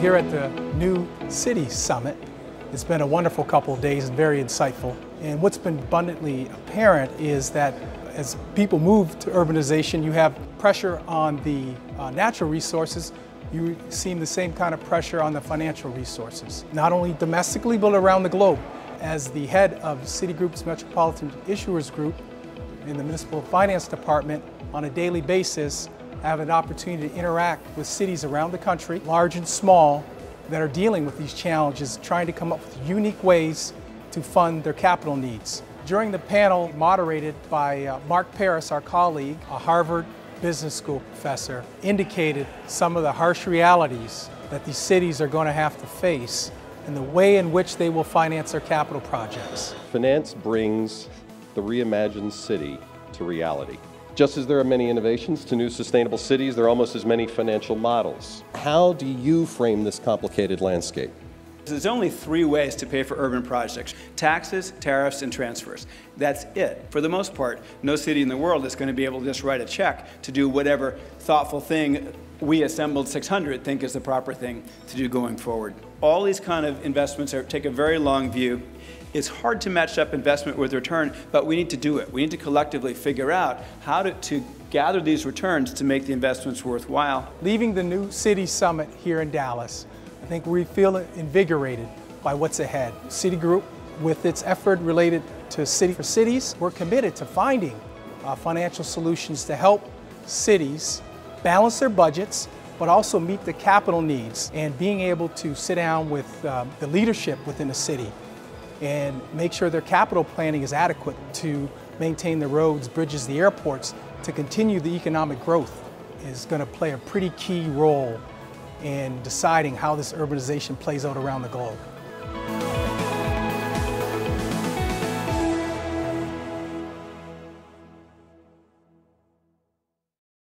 here at the New City Summit. It's been a wonderful couple of days and very insightful. And what's been abundantly apparent is that as people move to urbanization, you have pressure on the uh, natural resources. You see the same kind of pressure on the financial resources, not only domestically, but around the globe. As the head of Citigroup's Metropolitan Issuers Group in the Municipal Finance Department on a daily basis, I have an opportunity to interact with cities around the country, large and small, that are dealing with these challenges, trying to come up with unique ways to fund their capital needs. During the panel moderated by uh, Mark Paris, our colleague, a Harvard Business School professor, indicated some of the harsh realities that these cities are going to have to face and the way in which they will finance their capital projects. Finance brings the reimagined city to reality. Just as there are many innovations to new sustainable cities, there are almost as many financial models. How do you frame this complicated landscape? There's only three ways to pay for urban projects taxes, tariffs, and transfers. That's it. For the most part, no city in the world is going to be able to just write a check to do whatever thoughtful thing we assembled 600 think is the proper thing to do going forward. All these kind of investments are, take a very long view. It's hard to match up investment with return, but we need to do it. We need to collectively figure out how to, to gather these returns to make the investments worthwhile. Leaving the new city summit here in Dallas, think we feel invigorated by what's ahead. Citigroup, with its effort related to Citi for Cities, we're committed to finding uh, financial solutions to help cities balance their budgets, but also meet the capital needs and being able to sit down with um, the leadership within the city and make sure their capital planning is adequate to maintain the roads, bridges, the airports, to continue the economic growth is going to play a pretty key role in deciding how this urbanization plays out around the globe.